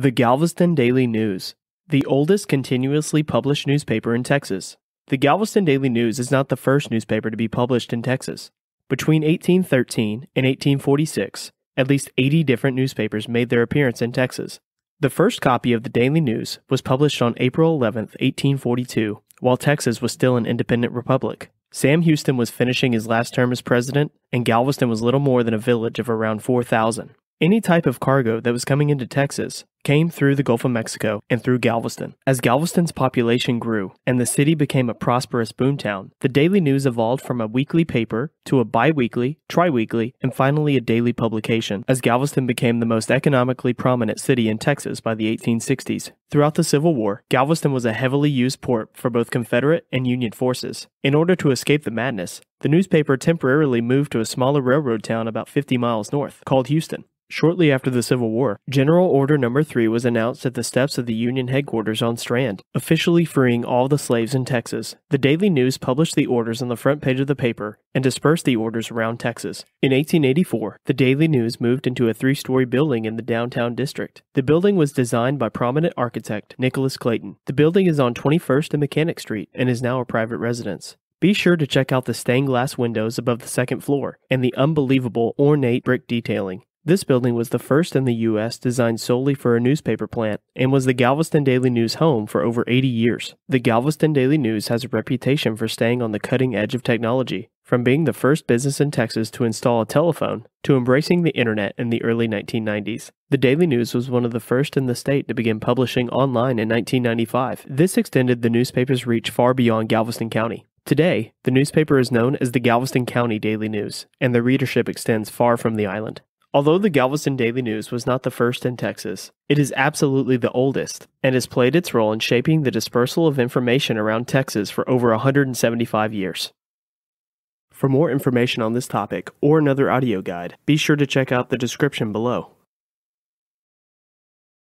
The Galveston Daily News, the oldest continuously published newspaper in Texas. The Galveston Daily News is not the first newspaper to be published in Texas. Between 1813 and 1846, at least 80 different newspapers made their appearance in Texas. The first copy of the Daily News was published on April 11, 1842, while Texas was still an independent republic. Sam Houston was finishing his last term as president, and Galveston was little more than a village of around 4,000. Any type of cargo that was coming into Texas came through the Gulf of Mexico and through Galveston. As Galveston's population grew and the city became a prosperous boomtown, the Daily News evolved from a weekly paper to a bi-weekly, tri-weekly, and finally a daily publication as Galveston became the most economically prominent city in Texas by the 1860s. Throughout the Civil War, Galveston was a heavily used port for both Confederate and Union forces. In order to escape the madness, the newspaper temporarily moved to a smaller railroad town about 50 miles north called Houston. Shortly after the Civil War, General Order No. 3 was announced at the steps of the Union headquarters on Strand, officially freeing all the slaves in Texas. The Daily News published the orders on the front page of the paper and dispersed the orders around Texas. In 1884, the Daily News moved into a three story building in the downtown district. The building was designed by prominent architect Nicholas Clayton. The building is on 21st and Mechanic Street and is now a private residence. Be sure to check out the stained glass windows above the second floor and the unbelievable ornate brick detailing. This building was the first in the U.S. designed solely for a newspaper plant and was the Galveston Daily News home for over 80 years. The Galveston Daily News has a reputation for staying on the cutting edge of technology, from being the first business in Texas to install a telephone to embracing the internet in the early 1990s. The Daily News was one of the first in the state to begin publishing online in 1995. This extended the newspaper's reach far beyond Galveston County. Today, the newspaper is known as the Galveston County Daily News, and the readership extends far from the island. Although the Galveston Daily News was not the first in Texas, it is absolutely the oldest and has played its role in shaping the dispersal of information around Texas for over 175 years. For more information on this topic or another audio guide, be sure to check out the description below.